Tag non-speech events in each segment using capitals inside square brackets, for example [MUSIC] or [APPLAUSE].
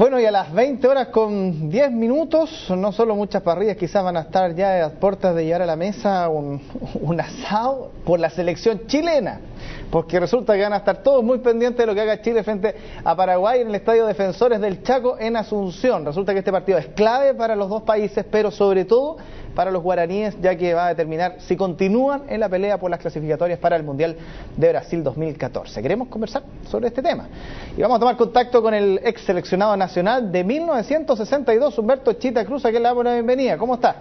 Bueno, y a las 20 horas con 10 minutos, no solo muchas parrillas quizás van a estar ya a las puertas de llevar a la mesa un, [LAUGHS] un asado por la selección chilena, porque resulta que van a estar todos muy pendientes de lo que haga Chile frente a Paraguay en el Estadio Defensores del Chaco en Asunción. Resulta que este partido es clave para los dos países, pero sobre todo para los guaraníes, ya que va a determinar si continúan en la pelea por las clasificatorias para el Mundial de Brasil 2014. Queremos conversar sobre este tema y vamos a tomar contacto con el ex seleccionado nacional de 1962, Humberto Chita Cruz, a quien le damos la bienvenida. ¿Cómo está?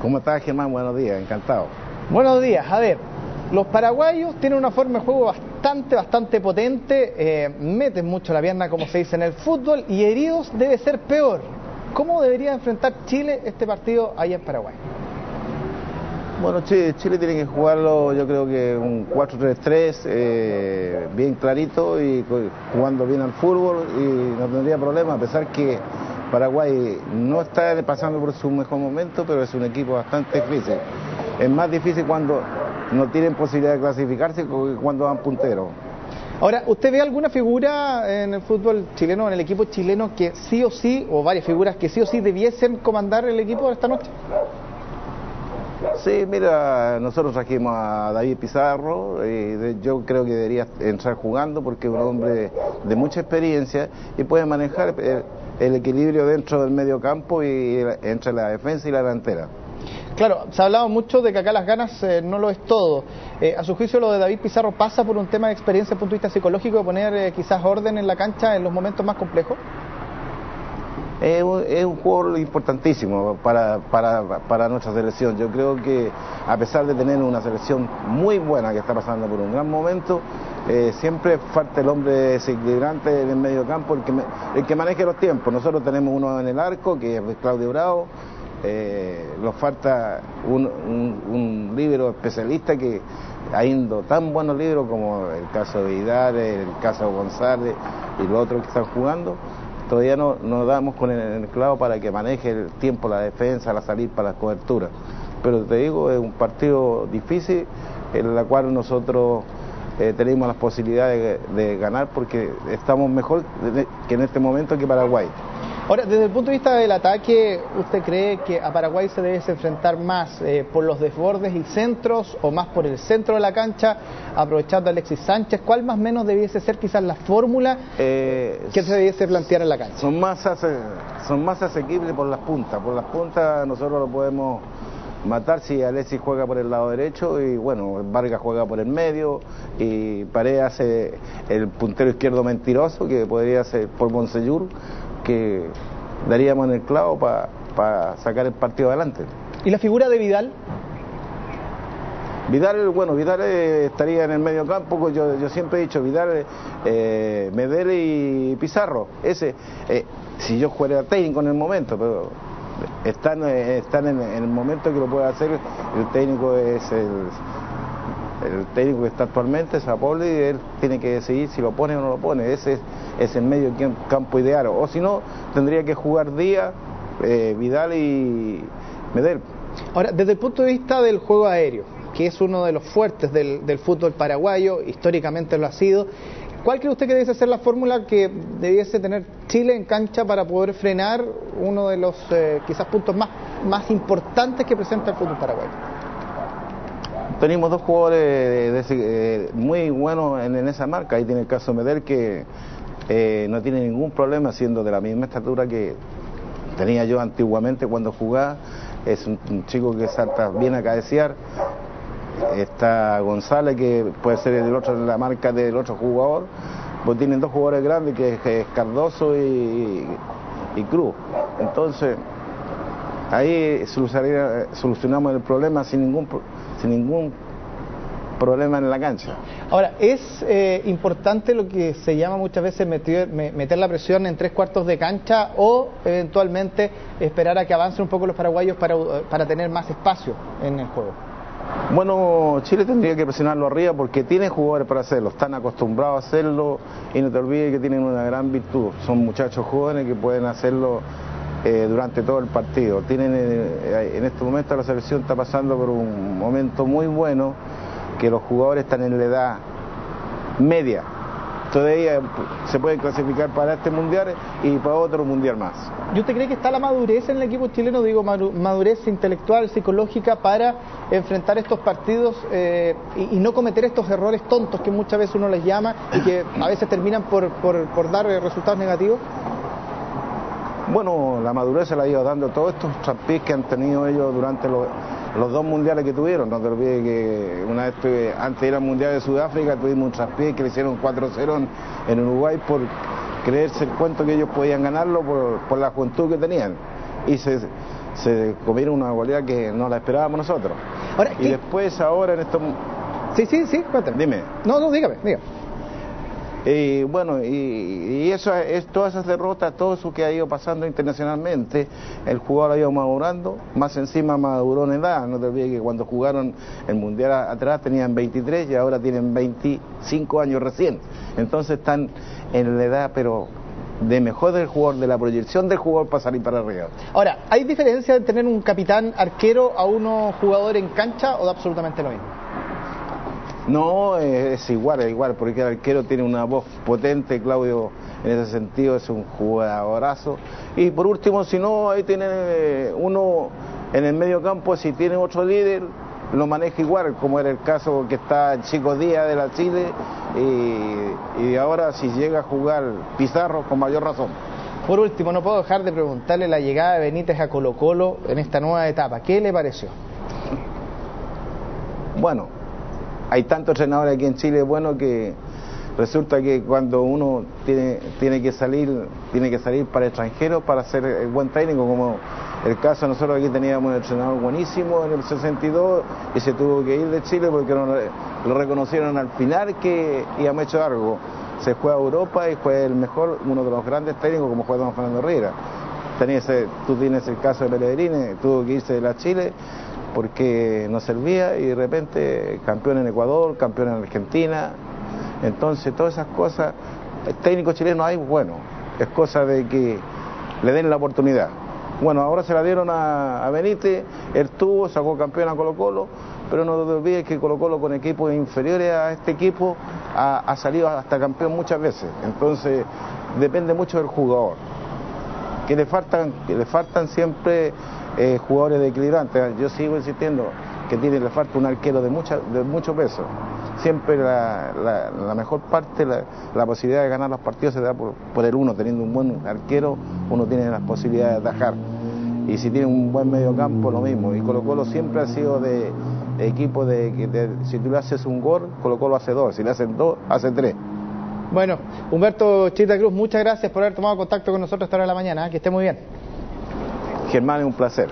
¿Cómo está, Germán? Buenos días, encantado. Buenos días, a ver. Los paraguayos tienen una forma de juego bastante, bastante potente, eh, meten mucho la pierna, como se dice en el fútbol, y heridos debe ser peor. ¿Cómo debería enfrentar Chile este partido allá en Paraguay? Bueno, Chile, tiene que jugarlo, yo creo que un 4-3-3, eh, bien clarito y jugando bien al fútbol y no tendría problema, a pesar que Paraguay no está pasando por su mejor momento, pero es un equipo bastante difícil. Es más difícil cuando no tienen posibilidad de clasificarse que cuando van punteros. Ahora, ¿usted ve alguna figura en el fútbol chileno, en el equipo chileno, que sí o sí, o varias figuras que sí o sí debiesen comandar el equipo de esta noche? Sí, mira, nosotros trajimos a David Pizarro, y yo creo que debería entrar jugando porque es un hombre de mucha experiencia y puede manejar el, equilibrio dentro del medio campo y entre la defensa y la delantera. Claro, se ha hablado mucho de que acá las ganas eh, no lo es todo. Eh, a su juicio, lo de David Pizarro pasa por un tema de experiencia desde el punto de vista psicológico, de poner eh, quizás orden en la cancha en los momentos más complejos. Es un, es un jugador importantísimo para, para, nuestra selección. Yo creo que a pesar de tener una selección muy buena que está pasando por un gran momento, siempre falta el hombre desequilibrante en el medio campo, el que, el que maneje los tiempos. Nosotros tenemos uno en el arco, que es Claudio Bravo, eh, nos falta un, un, libro especialista que ha ido tan buenos libros como el caso de Vidal, el caso de González y los otros que están jugando, todavía no nos damos con el, clavo para que maneje el tiempo la defensa, la salir para las coberturas. Pero te digo, es un partido difícil en el cual nosotros eh, tenemos las posibilidades de ganar porque estamos mejor que en este momento que Paraguay. Ahora, desde el punto de vista del ataque, ¿usted cree que a Paraguay se debe enfrentar más eh, por los desbordes y centros o más por el centro de la cancha, aprovechando a Alexis Sánchez? ¿Cuál más o menos debiese ser quizás la fórmula eh, que se debiese plantear en la cancha? Son más, son más asequibles por las puntas. Por las puntas nosotros lo podemos matar si Alexis juega por el lado derecho y bueno, Vargas juega por el medio y Paredes hace el puntero izquierdo mentiroso que podría ser por Monsellur que daríamos en el clavo para sacar el partido adelante. ¿Y la figura de Vidal? Vidal, bueno, Vidal eh, estaría en el medio campo, yo, yo siempre he dicho, Vidal, eh, Medel y Pizarro, ese, eh, si yo fuera técnico en el momento, pero están, eh, están en, el momento que lo puede hacer, el técnico es el, el técnico que está actualmente, y él tiene que decidir si lo pone o no lo pone, ese es es el medio campo ideal. O si no, tendría que jugar Díaz, eh, Vidal y Medel. Ahora, desde el punto de vista del juego aéreo, que es uno de los fuertes del, fútbol paraguayo, históricamente lo ha sido, ¿Cuál cree usted que debe ser la fórmula que debiese tener Chile en cancha para poder frenar uno de los eh, quizás puntos más, más importantes que presenta el fútbol paraguayo? Tenemos dos jugadores eh, muy buenos en, esa marca. Ahí tiene el caso Medel que eh, no tiene ningún problema siendo de la misma estatura que tenía yo antiguamente cuando jugaba. Es un, chico que salta bien a cabecear. Está González, que puede ser el otro, la marca del otro jugador. Pues tienen dos jugadores grandes, que es, Cardoso y, Cruz. Entonces, ahí solucionamos el problema sin ningún, sin ningún problema en la cancha. Ahora, es eh, importante lo que se llama muchas veces meter, meter, la presión en tres cuartos de cancha o eventualmente esperar a que avancen un poco los paraguayos para, para tener más espacio en el juego. Bueno, Chile tendría que presionarlo arriba porque tiene jugadores para hacerlo, están acostumbrados a hacerlo y no te olvides que tienen una gran virtud, son muchachos jóvenes que pueden hacerlo eh, durante todo el partido. Tienen eh, en este momento la selección está pasando por un momento muy bueno que los jugadores están en la edad media todavía se pueden clasificar para este mundial y para otro mundial más. ¿Y usted cree que está la madurez en el equipo chileno, digo, madurez intelectual, psicológica, para enfrentar estos partidos eh, y, no cometer estos errores tontos que muchas veces uno les llama y que a veces terminan por, por, dar resultados negativos? Bueno, la madurez se la ha ido dando todos estos traspiés que han tenido ellos durante los, los dos mundiales que tuvieron. No te olvides que una vez antes era el Mundial de Sudáfrica, tuvimos un traspié que le hicieron 4-0 en Uruguay por creerse el cuento que ellos podían ganarlo por, la juventud que tenían. Y se, comieron una goleada que no la esperábamos nosotros. y después, ahora en estos. Sí, sí, sí, cuéntame. Dime. No, no, dígame, dígame. Y bueno, y, eso es todas esas derrotas, todo eso que ha ido pasando internacionalmente, el jugador ha ido madurando, más encima maduró en edad, no te olvides que cuando jugaron el Mundial atrás tenían 23 y ahora tienen 25 años recién, entonces están en la edad pero de mejor del jugador, de la proyección del jugador para salir para arriba. Ahora, ¿hay diferencia de tener un capitán arquero a uno jugador en cancha o de absolutamente lo mismo? No, es igual, es igual, porque el arquero tiene una voz potente, Claudio en ese sentido es un jugadorazo. Y por último, si no, ahí tiene eh, uno en el medio campo, si tiene otro líder, lo maneja igual, como era el caso que está Chico Díaz de la Chile, y, y ahora si llega a jugar Pizarro, con mayor razón. Por último, no puedo dejar de preguntarle la llegada de Benítez a Colo Colo en esta nueva etapa. ¿Qué le pareció? Bueno, hay tantos entrenadores aquí en Chile bueno que resulta que cuando uno tiene, tiene que salir tiene que salir para extranjeros para hacer el buen técnico como el caso nosotros aquí teníamos un entrenador buenísimo en el 62 y se tuvo que ir de Chile porque lo reconocieron al final que habíamos hecho algo. Se fue a Europa y fue el mejor uno de los grandes técnicos como fue don Fernando Tú tienes el caso de Pellegrini tuvo que irse de la Chile porque no servía y de repente campeón en Ecuador, campeón en Argentina. Entonces, todas esas cosas, técnicos chilenos hay, bueno, es cosa de que le den la oportunidad. Bueno, ahora se la dieron a, Benítez, él tuvo, sacó campeón a Colo Colo, pero no te olvides que Colo Colo con equipos inferiores a este equipo ha salido hasta campeón muchas veces. Entonces, depende mucho del jugador. Que le faltan, que le faltan siempre eh, jugadores de equilibrantes. Yo sigo insistiendo que tiene, le falta un arquero de, mucha, de mucho peso. Siempre la, mejor parte, la, posibilidad de ganar los partidos se da por, el uno, teniendo un buen arquero, uno tiene las posibilidades de atajar. Y si tiene un buen medio campo, lo mismo. Y Colo Colo siempre ha sido de, equipo de que si tú le haces un gol, Colo Colo hace dos, si le hacen dos, hace tres. Bueno, Humberto Chita Cruz, muchas gracias por haber tomado contacto con nosotros esta hora de la mañana, ¿eh? que esté muy bien. Germán, es un placer.